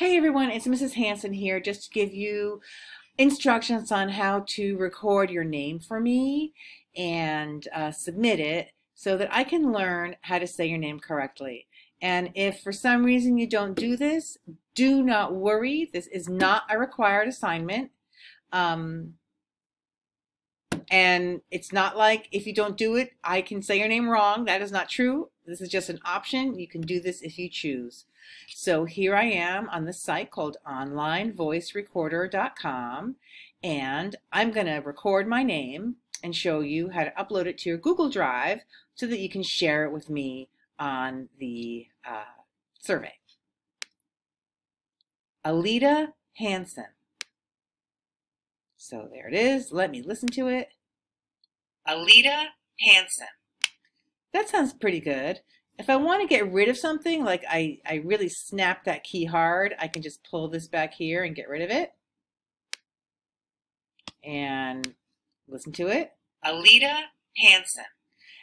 Hey everyone, it's Mrs. Hanson here just to give you instructions on how to record your name for me and uh, submit it so that I can learn how to say your name correctly. And if for some reason you don't do this, do not worry. This is not a required assignment. Um, and it's not like if you don't do it, I can say your name wrong. That is not true. This is just an option. You can do this if you choose. So here I am on the site called onlinevoicerecorder.com and I'm going to record my name and show you how to upload it to your Google Drive so that you can share it with me on the uh, survey. Alida Hanson. So there it is. Let me listen to it. Alida Hanson. That sounds pretty good. If I want to get rid of something, like I, I really snap that key hard, I can just pull this back here and get rid of it. And listen to it. Alida Hanson.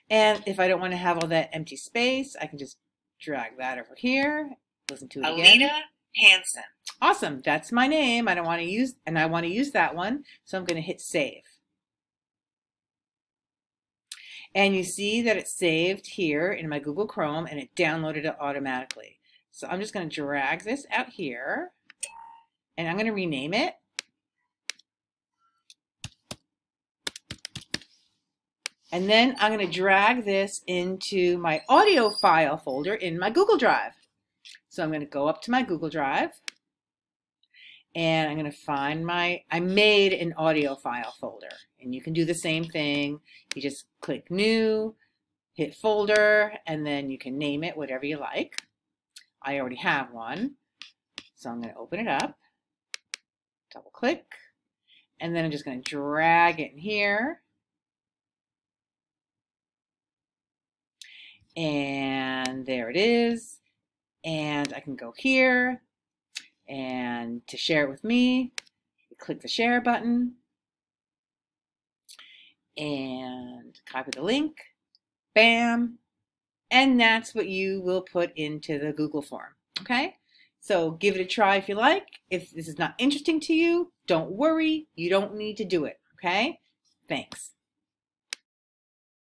And if I don't want to have all that empty space, I can just drag that over here. Listen to it Alida again. Alida Hanson. Awesome. That's my name. I don't want to use, and I want to use that one. So I'm going to hit save. And you see that it's saved here in my Google Chrome and it downloaded it automatically. So I'm just going to drag this out here and I'm going to rename it. And then I'm going to drag this into my audio file folder in my Google Drive. So I'm going to go up to my Google Drive and I'm going to find my, I made an audio file folder. And you can do the same thing. You just click new, hit folder, and then you can name it whatever you like. I already have one. So I'm going to open it up, double click, and then I'm just going to drag it in here. And there it is. And I can go here, and to share it with me, click the share button and copy the link, bam, and that's what you will put into the Google form, okay? So give it a try if you like. If this is not interesting to you, don't worry, you don't need to do it, okay? Thanks.